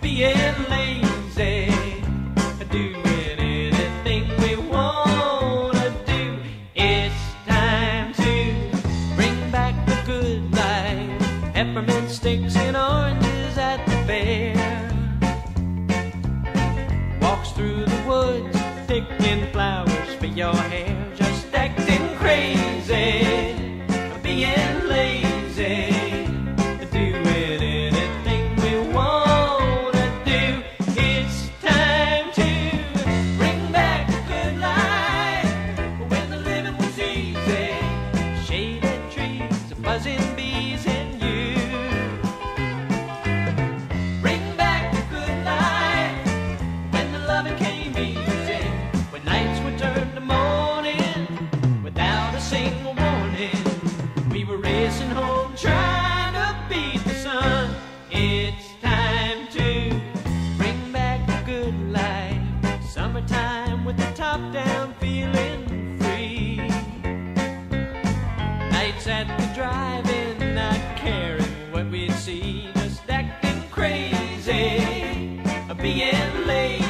being lazy, doing anything we wanna do. It's time to bring back the good life, peppermint sticks and oranges at the fair. Walks through the woods, picking flowers for your hair, buzzing bees and you. Bring back the good life when the loving came easy, when nights would turn to morning without a single warning. We were racing home trying to beat the sun. It's time to bring back the good life, summertime with the top down feeling. nights at the drive-in, not caring what we'd see, just acting crazy, being late.